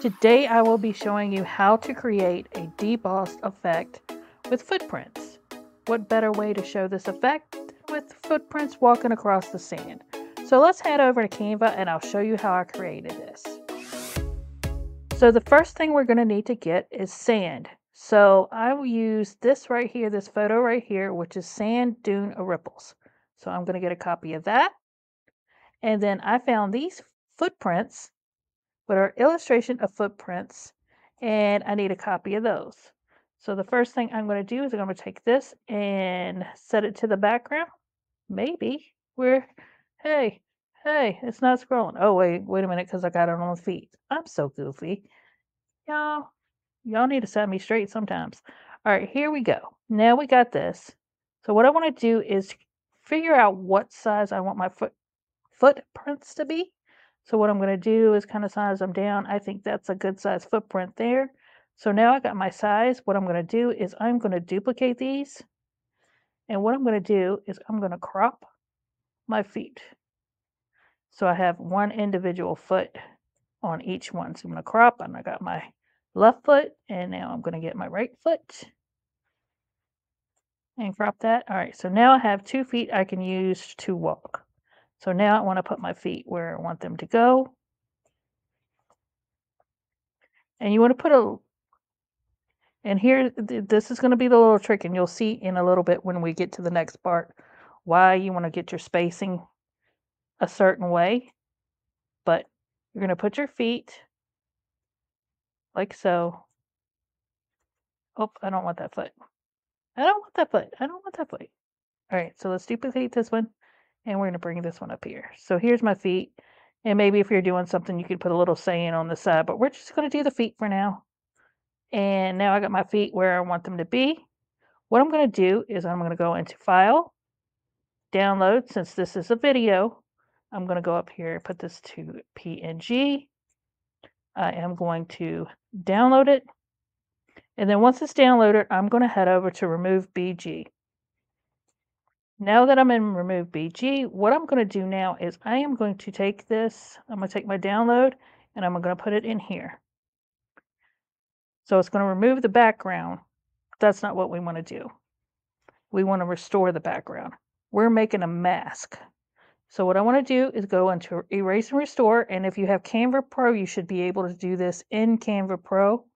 Today I will be showing you how to create a debossed effect with footprints. What better way to show this effect with footprints walking across the sand. So let's head over to Canva and I'll show you how I created this. So the first thing we're going to need to get is sand. So I will use this right here, this photo right here, which is sand dune ripples. So I'm going to get a copy of that. And then I found these footprints but our illustration of footprints, and I need a copy of those. So the first thing I'm going to do is I'm going to take this and set it to the background. Maybe we're, hey, hey, it's not scrolling. Oh, wait, wait a minute, because I got it on feet. I'm so goofy. Y'all, y'all need to set me straight sometimes. All right, here we go. Now we got this. So what I want to do is figure out what size I want my foot footprints to be. So what I'm going to do is kind of size them down. I think that's a good size footprint there. So now I got my size. What I'm going to do is I'm going to duplicate these. And what I'm going to do is I'm going to crop my feet. So I have one individual foot on each one. So I'm going to crop and I got my left foot and now I'm going to get my right foot and crop that. All right, so now I have two feet I can use to walk. So now I want to put my feet where I want them to go. And you want to put a, and here, this is going to be the little trick, and you'll see in a little bit when we get to the next part why you want to get your spacing a certain way. But you're going to put your feet like so. Oh, I don't want that foot. I don't want that foot. I don't want that foot. All right, so let's duplicate this one and we're going to bring this one up here. So here's my feet. And maybe if you're doing something, you could put a little saying on the side, but we're just going to do the feet for now. And now I got my feet where I want them to be. What I'm going to do is I'm going to go into File, Download. Since this is a video, I'm going to go up here, put this to PNG. I am going to download it. And then once it's downloaded, I'm going to head over to Remove BG. Now that I'm in Remove BG, what I'm going to do now is I am going to take this, I'm going to take my download, and I'm going to put it in here. So it's going to remove the background. That's not what we want to do. We want to restore the background. We're making a mask. So what I want to do is go into Erase and Restore, and if you have Canva Pro, you should be able to do this in Canva Pro.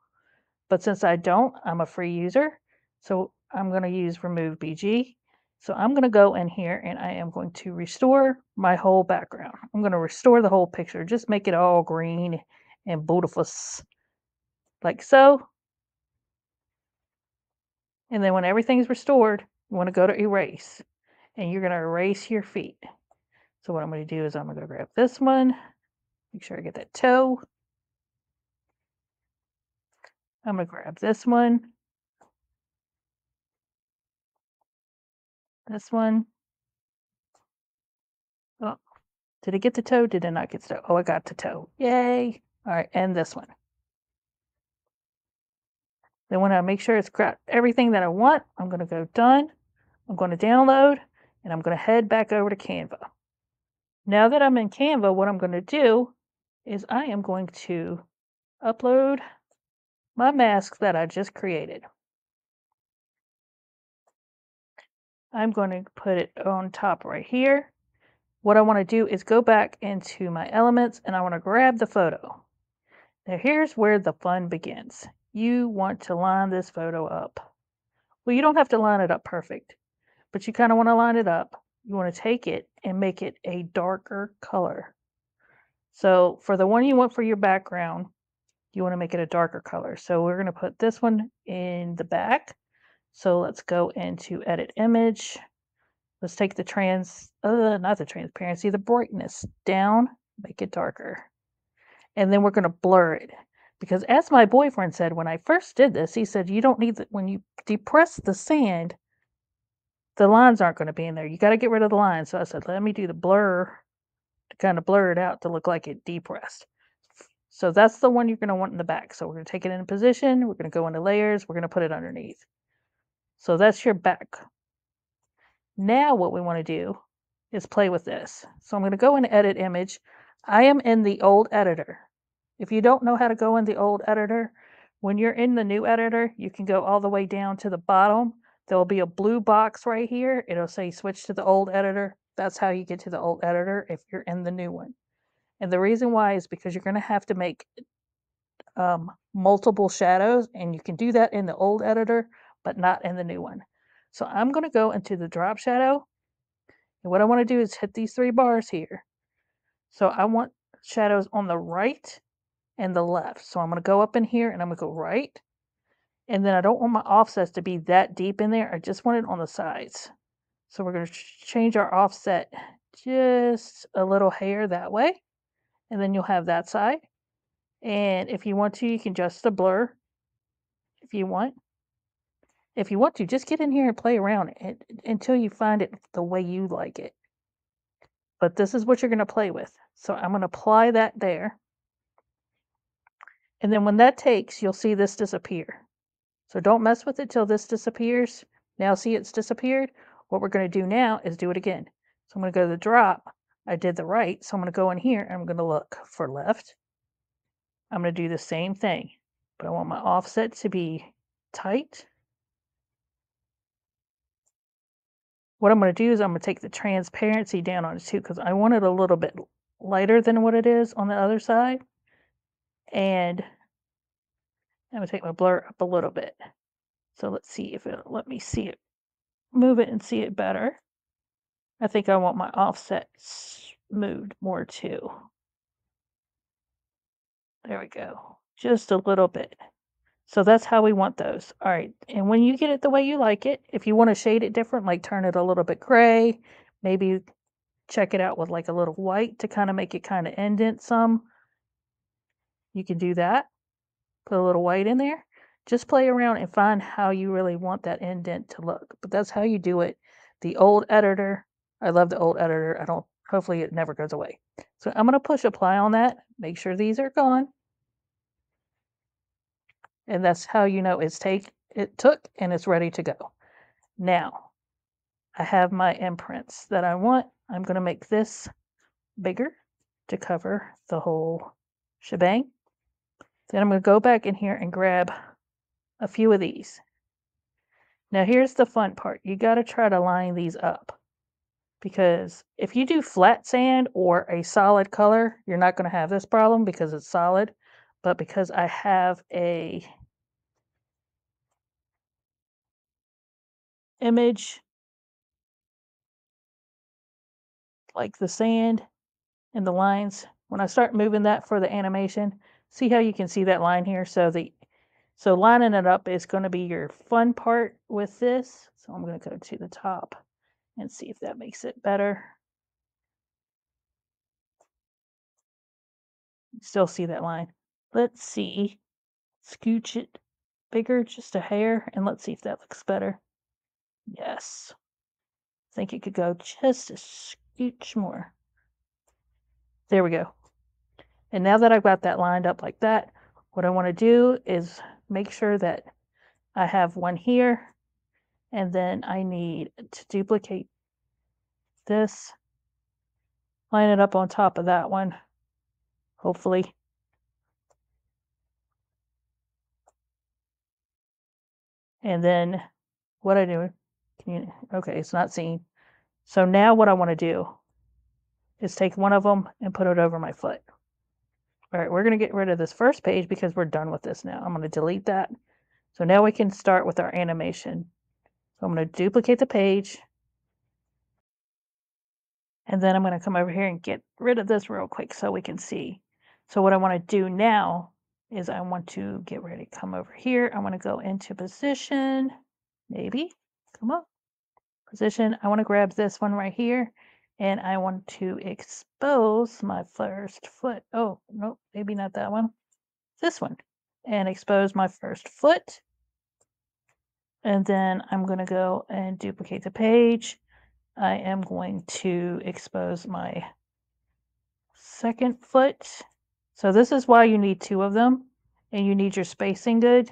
But since I don't, I'm a free user, so I'm going to use Remove BG. So I'm going to go in here and I am going to restore my whole background. I'm going to restore the whole picture, just make it all green and beautiful like so. And then when everything's restored, you want to go to erase and you're going to erase your feet. So what I'm going to do is I'm going to grab this one, make sure I get that toe. I'm going to grab this one, This one. Oh, did it get the toe? Did it not get the toe? Oh, I got the toe. Yay. All right, and this one. Then when I make sure it's got everything that I want, I'm going to go done. I'm going to download, and I'm going to head back over to Canva. Now that I'm in Canva, what I'm going to do is I am going to upload my mask that I just created. I'm going to put it on top right here. What I want to do is go back into my elements and I want to grab the photo. Now here's where the fun begins. You want to line this photo up. Well, you don't have to line it up perfect, but you kind of want to line it up. You want to take it and make it a darker color. So for the one you want for your background, you want to make it a darker color. So we're going to put this one in the back. So let's go into edit image. Let's take the trans, uh, not the transparency, the brightness down, make it darker. And then we're going to blur it. Because as my boyfriend said when I first did this, he said, you don't need, the, when you depress the sand, the lines aren't going to be in there. You got to get rid of the lines. So I said, let me do the blur to kind of blur it out to look like it depressed. So that's the one you're going to want in the back. So we're going to take it in position. We're going to go into layers. We're going to put it underneath. So that's your back. Now what we want to do is play with this. So I'm going to go and edit image. I am in the old editor. If you don't know how to go in the old editor, when you're in the new editor, you can go all the way down to the bottom. There will be a blue box right here. It'll say switch to the old editor. That's how you get to the old editor if you're in the new one. And the reason why is because you're going to have to make um, multiple shadows and you can do that in the old editor, but not in the new one. So I'm going to go into the drop shadow. And what I want to do is hit these three bars here. So I want shadows on the right and the left. So I'm going to go up in here and I'm going to go right. And then I don't want my offsets to be that deep in there. I just want it on the sides. So we're going to change our offset just a little hair that way. And then you'll have that side. And if you want to, you can adjust the blur if you want. If you want to, just get in here and play around it until you find it the way you like it. But this is what you're going to play with. So I'm going to apply that there. And then when that takes, you'll see this disappear. So don't mess with it till this disappears. Now see it's disappeared. What we're going to do now is do it again. So I'm going to go to the drop. I did the right. So I'm going to go in here and I'm going to look for left. I'm going to do the same thing, but I want my offset to be tight. What I'm going to do is I'm going to take the transparency down on it too because I want it a little bit lighter than what it is on the other side. And I'm going to take my blur up a little bit. So let's see if it'll let me see it, move it and see it better. I think I want my offset moved more too. There we go. Just a little bit. So that's how we want those. All right. And when you get it the way you like it, if you want to shade it different, like turn it a little bit gray, maybe check it out with like a little white to kind of make it kind of indent some. You can do that. Put a little white in there. Just play around and find how you really want that indent to look. But that's how you do it. The old editor, I love the old editor. I don't, hopefully it never goes away. So I'm going to push apply on that. Make sure these are gone. And that's how you know it's take it took and it's ready to go. Now, I have my imprints that I want. I'm going to make this bigger to cover the whole shebang. Then I'm going to go back in here and grab a few of these. Now here's the fun part. You got to try to line these up because if you do flat sand or a solid color, you're not going to have this problem because it's solid but because I have a image like the sand and the lines, when I start moving that for the animation, see how you can see that line here? So the so lining it up is going to be your fun part with this. So I'm going to go to the top and see if that makes it better. Still see that line. Let's see. Scooch it bigger, just a hair, and let's see if that looks better. Yes. I think it could go just a scooch more. There we go. And now that I've got that lined up like that, what I want to do is make sure that I have one here, and then I need to duplicate this, line it up on top of that one, hopefully. And then what I do, you, okay, it's not seen. So now what I want to do is take one of them and put it over my foot. All right, we're going to get rid of this first page because we're done with this now. I'm going to delete that. So now we can start with our animation. So I'm going to duplicate the page. And then I'm going to come over here and get rid of this real quick so we can see. So what I want to do now is I want to get ready to come over here. I want to go into position, maybe, come up, position. I want to grab this one right here and I want to expose my first foot. Oh, no, maybe not that one. This one. And expose my first foot. And then I'm going to go and duplicate the page. I am going to expose my second foot. So this is why you need two of them and you need your spacing good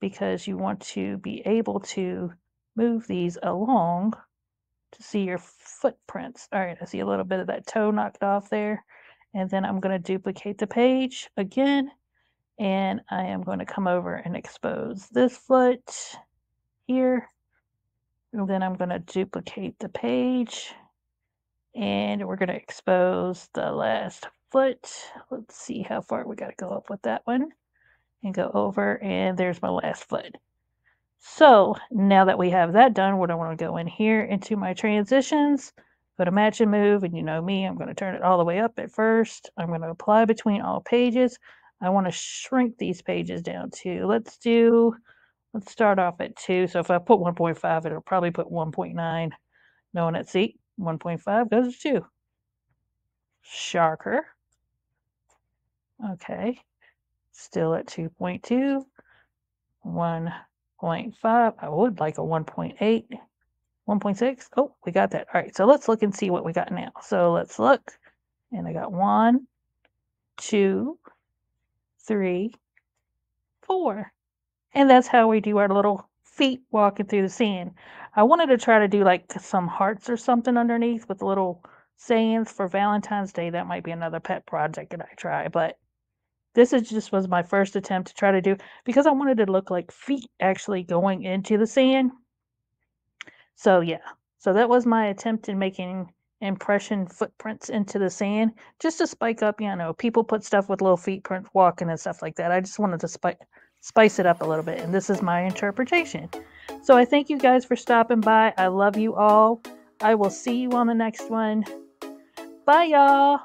because you want to be able to move these along to see your footprints. All right, I see a little bit of that toe knocked off there. And then I'm going to duplicate the page again. And I am going to come over and expose this foot here. And then I'm going to duplicate the page. And we're going to expose the last foot. Let's see how far we got to go up with that one. And go over. And there's my last foot. So now that we have that done, what I want to go in here into my transitions, go to match and move, and you know me, I'm going to turn it all the way up at first. I'm going to apply between all pages. I want to shrink these pages down to, let's do, let's start off at 2. So if I put 1.5, it'll probably put 1.9. Knowing it, see, 1.5 goes to 2. Sharker. Okay. Still at 2.2. 1. 0.5. I would like a 1.8, 1.6. Oh, we got that. All right, so let's look and see what we got now. So let's look. And I got one, two, three, four. And that's how we do our little feet walking through the sand. I wanted to try to do like some hearts or something underneath with little sayings for Valentine's Day. That might be another pet project that I try, but this is just was my first attempt to try to do because I wanted to look like feet actually going into the sand. So yeah, so that was my attempt in making impression footprints into the sand just to spike up, you know, people put stuff with little feet prints walking and stuff like that. I just wanted to spice spice it up a little bit and this is my interpretation. So I thank you guys for stopping by. I love you all. I will see you on the next one. Bye y'all.